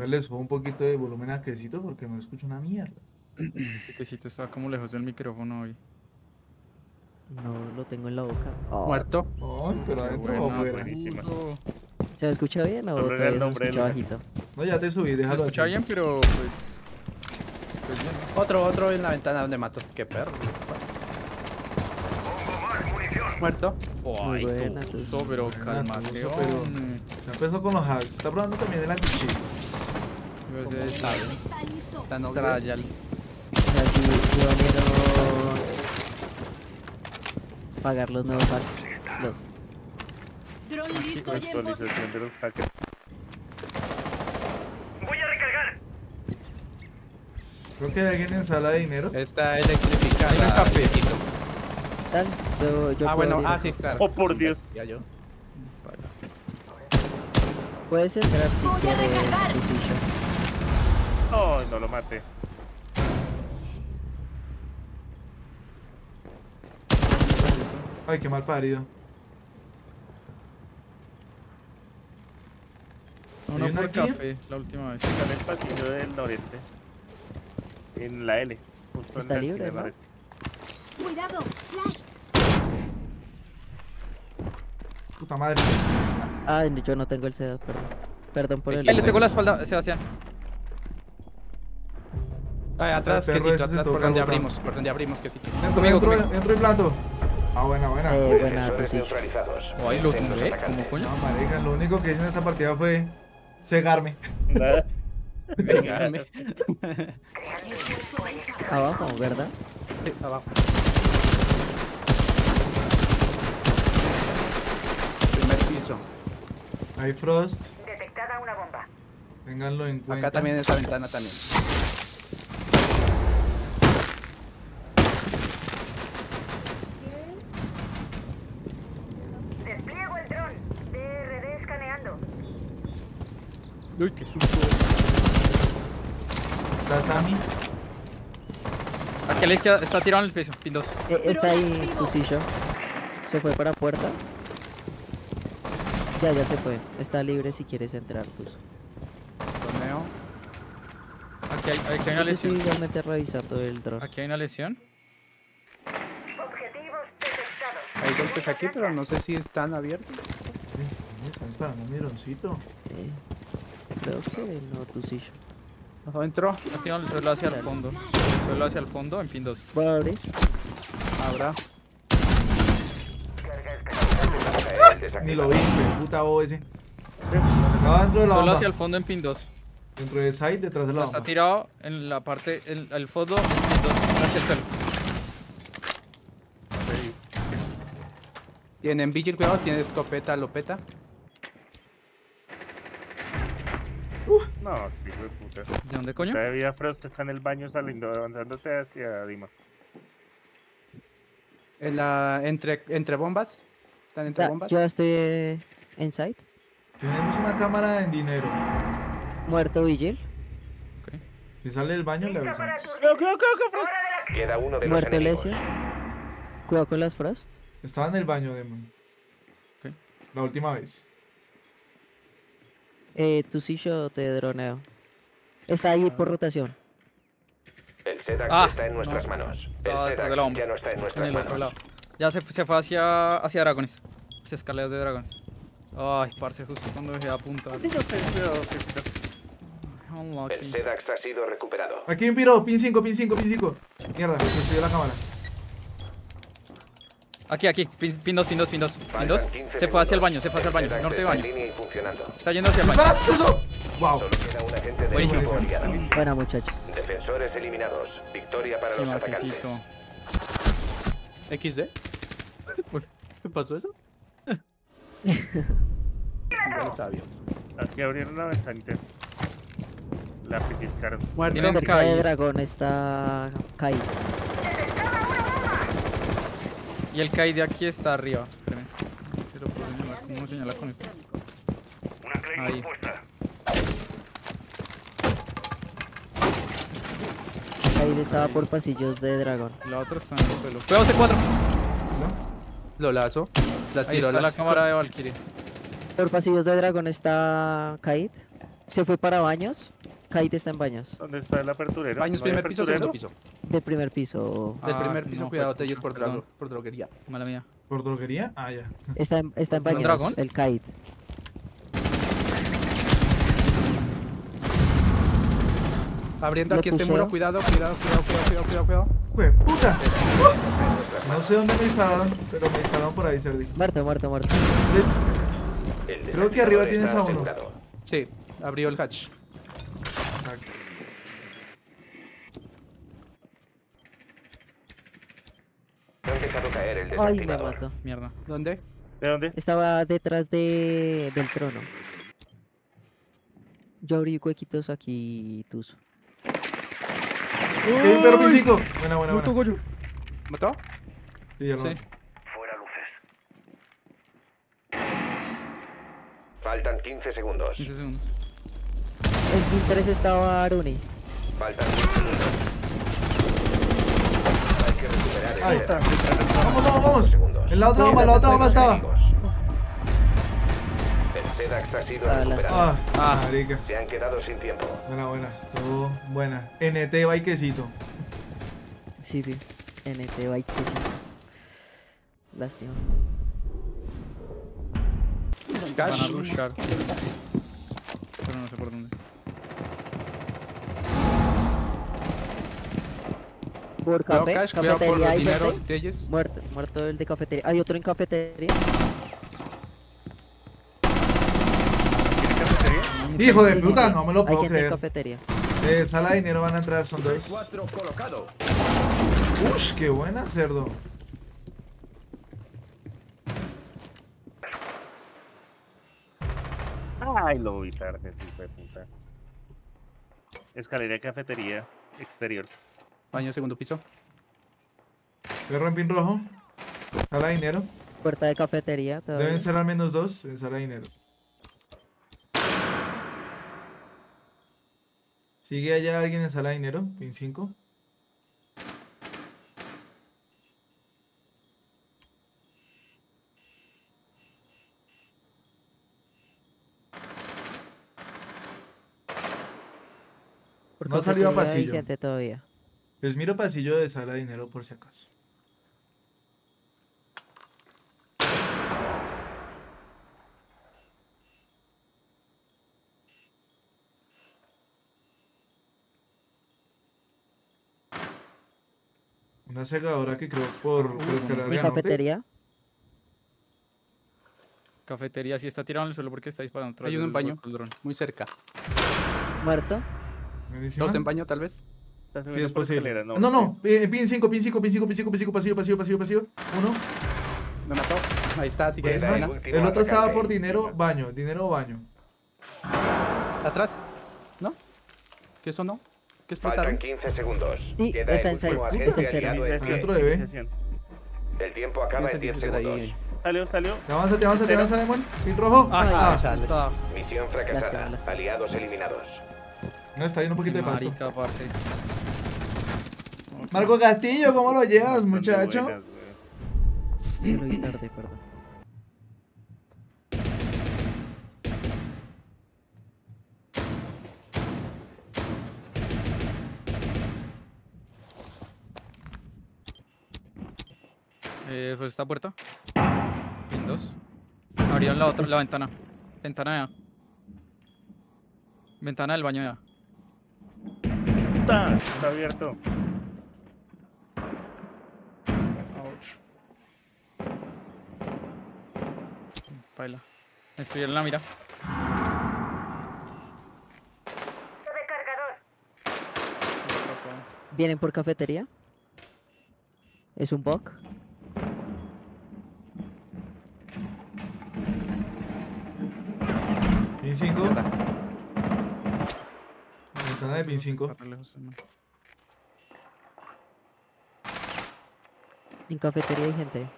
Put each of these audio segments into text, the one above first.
Me le subo un poquito de volumen a quesito porque no escucho una mierda. Ese quesito está como lejos del micrófono hoy. No lo tengo en la boca. Oh, Muerto. Ay, pero adentro o afuera. ¿Se me escucha bien o todavía se me escucha bajito? No, ya te subí, Se déjalo escucha así. bien, pero pues. Pues bien. Otro, otro en la ventana donde mato. Qué perro. Muerto. Tuso, tuso. pero calmate, pero-. Ya empezó con los hacks. Está probando también el anti-cheat. Yo ese está bien. Está listo. Está no Trial. O sea, si, si valieron pagar los nuevos hacks. Los. Dron listo y en de los hackers. Creo que hay alguien en sala de dinero. Está electrificada. Hay un cafecito. Tal, yo, yo Ah, bueno, ah, sí, claro. Oh, por Dios. Ya yo. Puedes entrar si Voy a recargar. Tusillo. No, lo maté. Ay, qué mal parido. Uno ¿Hay uno por aquí? café, la última vez. Está en el pasillo del noreste. En la L. Justo en Está la libre, ¿no? noreste. Cuidado. Flash. Puta madre. Ah, yo no tengo el CD, perdón. Perdón por el. Ahí le tengo la espalda, Sebastián. Ah, atrás, ese se atrás por donde abrimos, por donde abrimos, quesito. Entro, Conmigo, entro, conmigo. entro y planto. Ah, buena, buena. Eh, buena, Tusillo. neutralizados. Oh, ahí lo tumbé, atacantes. ¿cómo coño? No, marica, lo único que hice en esta partida fue cegarme. Nada. Pegarme. Abajo, ¿verdad? Sí, abajo. Primer piso. Hay Frost. Detectada una bomba. Ténganlo en cuenta. Acá también esa ventana también. Uy, qué susto. Está Sammy. Aquí a la izquierda está tirado en el piso, pin 2. Eh, está ahí Tusillo. Se fue para puerta. Ya, ya se fue. Está libre si quieres entrar, Tus. Torneo. Aquí hay, aquí hay una lesión. igualmente revisando el dron. Aquí hay una lesión. Objetivos detectados. Hay golpes aquí, pero no sé si están abiertos. Sí, Están esperando un mironcito. Eh, creo que no, Tusillo. Entró. Ha tirado el suelo hacia el fondo. El suelo hacia el fondo en pin 2. Voy a abrir. Habrá. Ni lo vi, puta O ese. Estaba dentro de la bomba. hacia el fondo en pin 2. Dentro de side, detrás de la Está bomba. tirado en la parte, el, el fondo, en pin 2, hacia el suelo. Tienen Vigil, cuidado, tiene escopeta, lopeta. No, sí, de puta. ¿De dónde coño? Todavía Frost está en el baño saliendo, avanzándote hacia Dima. En la, entre, entre bombas. Están entre bombas. yo estoy eh, en site. Tenemos una cámara en dinero. Muerto Vigil. Si sale del baño, le avisamos. Go, go, go, Frost. Queda uno de los Muerto. Lesio. Cuidado con las Frost. Estaba en el baño, Demon. Ok. La última vez. Eh, Tusillo te droneo. Está ahí por rotación. El SEDAC Ah, está en nuestras no. manos. Estaba el SEDAC de la bomba. ya no está en En nuestras el otro manos. lado. Ya se, se fue hacia, hacia dragones. Hacia escaleras de dragones. Ay, parce, justo cuando dejé de apuntar. El. SEDAX ha sido recuperado. Aquí un piro, pin 5, pin 5, pin 5. Mierda, me estudió la cámara. Aquí, aquí, pin, pin 2, pin 2, pin 2. Pin Faltan 2. 15 Se fue hacia el baño, se fue hacia el baño. Norte de baño. Está yendo hacia el baño. ¡Wow! Solo queda un agente de Buenísimo. Buena, muchachos. Defensores eliminados. Victoria para Sí, los atacantes. marquecito. XD. Uy, ¿Qué pasó eso? Igual estaba bien. Aquí abrieron una ventanita. La Cerca de Kai. dragón está Kai. Y el Kai de aquí está arriba. Espérenme. Si lo puedo señalar. ¿Cómo señala con esto? Ahí. Kai estaba por pasillos de dragón. La otra está en el suelo. Cuidado, C4. Lo lazo. La Ahí tiro está la las- cámara de Valkyrie. Por pasillos de dragón está Kaid. Se fue para baños. Kite está en baños. ¿Dónde está el aperturero? Baños, ¿No hay primer piso, segundo piso. Del primer piso. Del Ah, primer piso, no, cuidado, de ellos por, droga- por droguería. Mala mía. ¿Por droguería? Ah, ya. Está en, está en ¿Un baños. dragón? El kite. Abriendo Lo aquí este muro, cuidado, cuidado, cuidado, cuidado, cuidado, cuidado, cuidado. ¡Jue puta! No sé dónde me dispararon, pero me dispararon por ahí, Cerdi. Muerto, muerto, muerto. Creo que arriba tienes a uno. Sí, abrió el hatch. Han dejado caer el Ay, me mató. Mierda. ¿Dónde? ¿De dónde? Estaba detrás de del trono. Yo abrí huequitos aquí, Tuzo. ¡Eh, perro 5! Buena, buena, buena. Goyo. ¿Mató? Sí, ya lo Sí. Fuera luces. Faltan 15 segundos. 15 segundos. El pin 3 estaba Aruni. Faltan 10 segundos. Hay que recuperar el Ahí está. Vamos, vamos, vamos. En la otra bomba, en la otra bomba estaba. El SEDAX ha sido Ah, la- recuperado. Ah, Ah. marica. Se han quedado sin tiempo. Buena, buena. Estuvo buena. NT baiquecito. Sí, vi. NT Baitecito. Lástima. Van a Cash. rushar. Pero no sé por dónde. Por Cuidado, café, Cash, cuidado por cafetería dinero. Muerto, muerto el de cafetería. Hay otro en cafetería. Hijo de Sí, puta, sí. no me lo Hay puedo en creer. cafetería. De sala de dinero van a entrar, son dos. colocado. Ush, qué buena, cerdo. Ay, lo vi tarde, sí, fue puta. Escalera de cafetería exterior. Baño, segundo piso. En pin rojo. Sala de dinero. Puerta de cafetería. todavía. Deben ser al menos dos en sala de dinero. ¿Sigue allá alguien en sala de dinero? Pin 5. Por No ha salido a cafetería hay pasillo. gente todavía. Les miro pasillo de sala de dinero por si acaso. Una segadora que creo por, por escalera ¿Y de anote. cafetería? Cafetería sí está tirado en el suelo porque está disparando. Hay uno en baño. Muy cerca. Muerto. Buenísima. Dos en baño, tal vez. Sí, es posible. No, no, eh, pin 5, pin 5, pin 5, pin 5, pin 5, pasillo, pasillo, pasillo, pasillo. Uno. Me mató. Ahí está, así que Buena, es buena. El otro estaba por dinero, baño, dinero, baño. Atrás. ¿No? ¿Qué eso no? ¿Qué Faltan explotaron? 15 segundos. Sí, Queda es el en seis, último es en agente cero. aliado Está en dentro pie. de B. El tiempo acaba en 10 tipo será segundos. ahí. Salió, salió. Te avanza, te avanza, te avanza, Demon. Pin rojo. Ah, Ah, chale. Misión fracasada. Aliados eliminados. no, está yendo un poquito de. Marica, parce. Marco Castillo, ¿cómo lo llevas, muchacho? buenas, tarde, perdón. Eh, pues esta puerta. En dos. Abrieron la otra, la ventana. Ventana ya. Ventana del baño ya. Puta, Está abierto. Paila. Me estuvieron la mira. ¿Vienen por cafetería? ¿Es un bug? Pin 5. Ventana de pin 5. Está re lejos, hermano. En cafetería hay gente.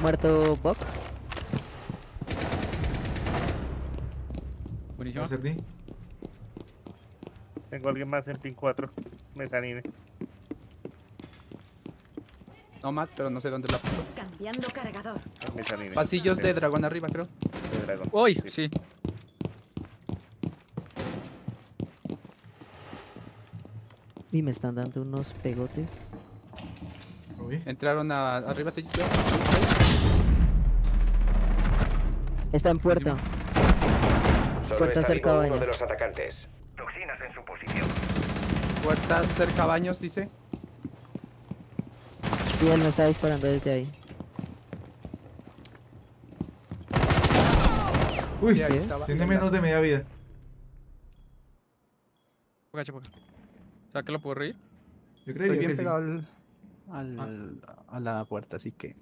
¿Muerto bug? Buenísimo. Tengo alguien más en pin 4. Me Mezanine. No más, pero no sé dónde la puso. Cambiando cargador. Pasillos de dragón arriba, creo. De dragón. ¡Uy! sí. Y me están dando unos pegotes. Entraron a, arriba, te Está en puerta. Puerta cerca vivo de uno de baños. los atacantes. Toxinas en su posición. Puerta cerca baños, dice. Y él me está disparando desde ahí. Uy, tiene menos de media vida. Poca, poca. ¿Sabes que lo puedo reír? Yo Estoy creería bien que sí. pegado al, al- a la puerta, así que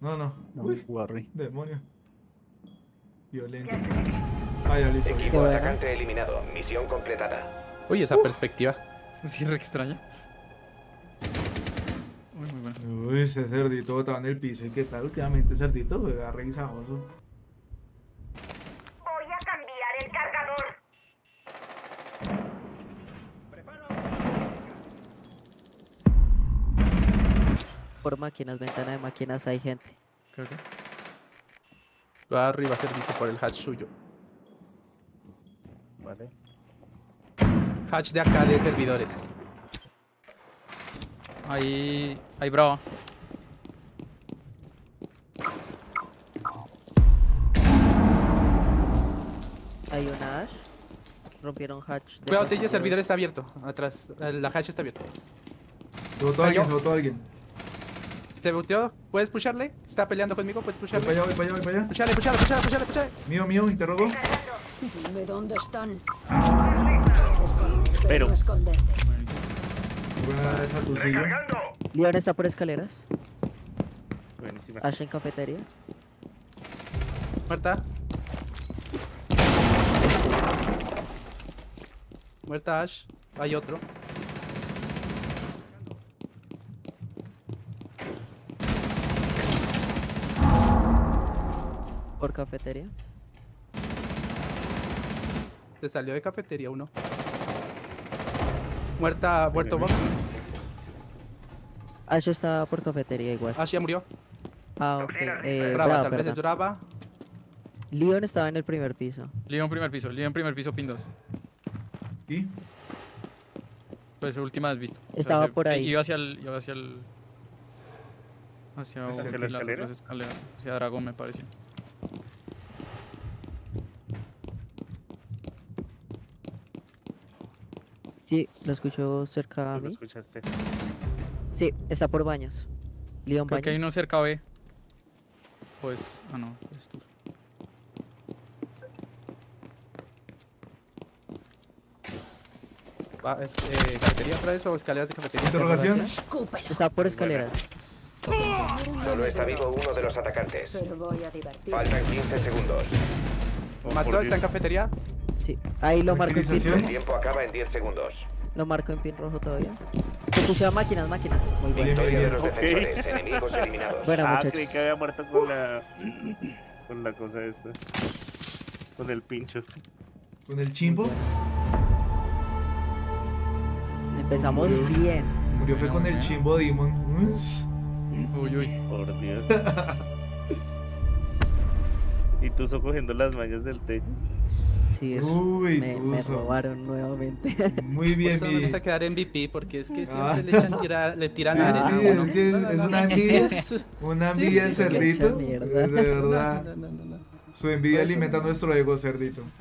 No, no. no Uy, worry. demonio. Violento. Vaya, listo. Equipo atacante eliminado. Misión completada. Uy, esa perspectiva. Sí, re extraña. Uy, muy bueno. Uy, ese cerdito estaba en el piso. ¿Y qué tal últimamente, cerdito? Juega re guisajoso. Voy a cambiar el cargador. Por máquinas, ventana de máquinas hay gente. Creo que. Va arriba, cerdito, por el hatch suyo. Vale. Hatch de acá de servidores. Ahí. Ahí, brava. Hay una Ash. Rompieron hatch. de Cuidado, TJ, servidor está abierto. Atrás. La hatch está abierta. Se botó alguien, se botó alguien. ¿Se volteó? ¿Puedes pusharle? ¿Está peleando conmigo? ¿Puedes Voy para pusharle? allá, voy para allá, voy para allá. Pushale, pushale, pushale, pushale, pushale. Mío, mío, interrogo. Dime dónde están. Pero-. Leon está por escaleras. Buenísima. Ash en cafetería. Muerta. Muerta Ash. Hay otro. Por cafetería. Se salió de cafetería uno. Muerta, muerto Bob. Ash está por cafetería igual. Ash ya murió. Ah, ok. Eh, Brava, brava, tal vez es perdón. brava. Leon estaba en el primer piso. Leon primer piso, Leon primer piso, pin 2. ¿Y? Pues última vez visto. Estaba se- por ahí. Iba hacia el. Iba hacia el. Hacia, ¿Hacia las la otras escalera? escaleras. Hacia Dragón, me pareció. Sí, lo escucho cerca a ¿Tú lo mí. escuchaste? Sí, está por baños. Leon Creo que hay baños. uno cerca B. Pues. Ah, no. Es tú. Va, es, eh, ¿Cafetería otra vez o escaleras de cafetería? Interrogación. Está por escaleras. Solo está vivo uno de los atacantes. Pero voy a divertir. Faltan 15 segundos. Oh, ¿Mató? ¿Está en cafetería? Sí, ahí lo marco en pin Tranquilización. El rojo. tiempo acaba en 10 segundos. Lo marco en pin rojo todavía. Escucha máquinas, máquinas. Muy bien. Bien, bien, Victoria de bien. los Ok. defensores. Enemigos eliminados. Buena, Ah, muchachos. creí que había muerto con la. con la cosa esta. Con el pincho. Con el chimbo. Empezamos Murió. bien. Murió fue con el chimbo Demon. Uy. Uy, uy. Por Dios. y tú so cogiendo las mallas del techo. Sí, Uy, me, me robaron nuevamente. Muy Por bien, eso no mi. vamos a quedar MVP porque es que siempre Ah. le echan tira, le tiran Sí, arena. sí, a uno. es que No, no, es no, una envidia. Una Sí, envidia sí, el sí, que cerdito. De verdad. No, no, no, no, no. Su envidia Por eso alimenta no. nuestro ego, cerdito.